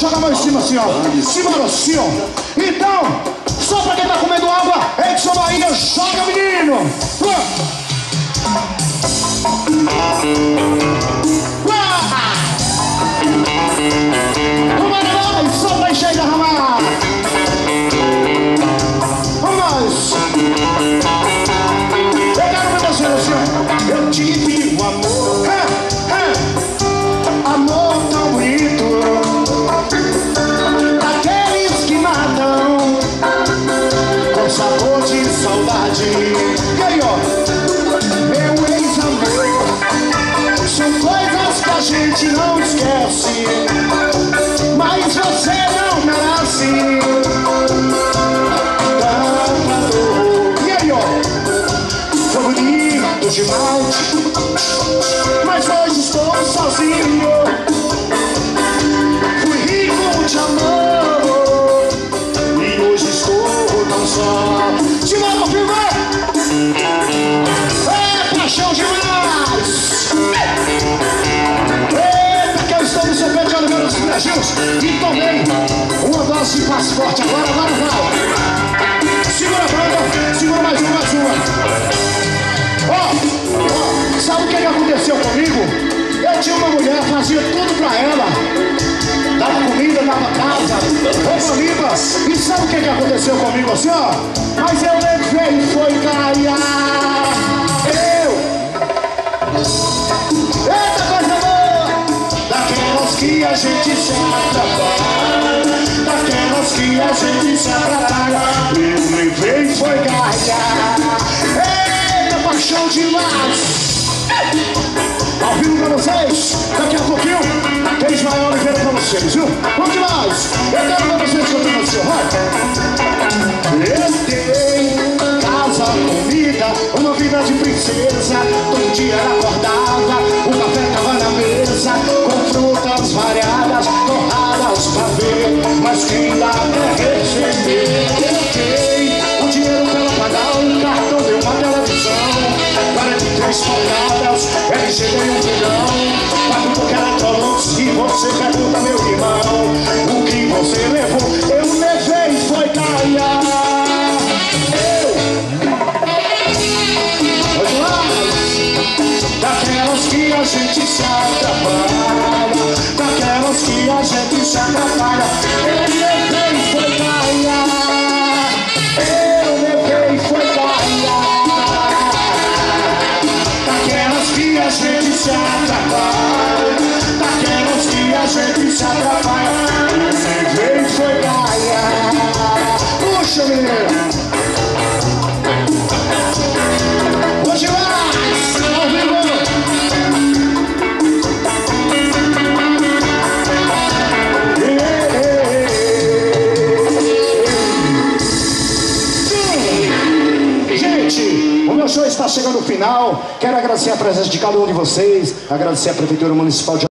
Joga a mão em cima assim, ó. Cima assim, ó. Então, só pra quem tá comendo água, Edson Bahia, joga, menino. Vamos mais, só pra encher e derramar. Vamos mais. Eu quero ver você assim, ó. E aí, ó, meu ex-amor, são coisas que a gente não esquece, mas você não merece. Tanta. E aí, ó, foi bonito demais, mas hoje estou sozinho. Fui rico de amor e hoje estou tão só. Filma! É dos Brejinhos e tomei uma dose de passaporte. Agora, agora vai! Segura a banda, segura mais uma, mais uma. Ó, ó, sabe o que, que aconteceu comigo? Eu tinha uma mulher, fazia tudo pra ela. Dava comida, dava casa, roupa limpa. E sabe o que, que aconteceu comigo assim, ó? Mas eu levei e foi ganhar. Gente se. Daquelas que a gente se atrapalha. Eu levei e foi ganhar. Eita, paixão demais! Ao vivo pra vocês, daqui a pouquinho, tem Ismael Oliveira pra vocês, viu? Vamos demais! Eu quero ver vocês cantando assim, vai! Eu tenho casa, comida, uma vida de princesa. Todo dia Dá é receber. Eu tenho o dinheiro pra ela pagar um cartão de uma televisão. 43 polegadas, LG ganhou um milhão. Pago porque ela é se você pergunta, meu irmão, o que você levou? Eu levei, foi caia. Eu. Daquelas que a gente se se atrapalha Daquelas que a gente se atrapalha. Vem foi gaia Gente, o meu show está chegando ao final. Quero agradecer a presença de cada um de vocês, agradecer a Prefeitura Municipal de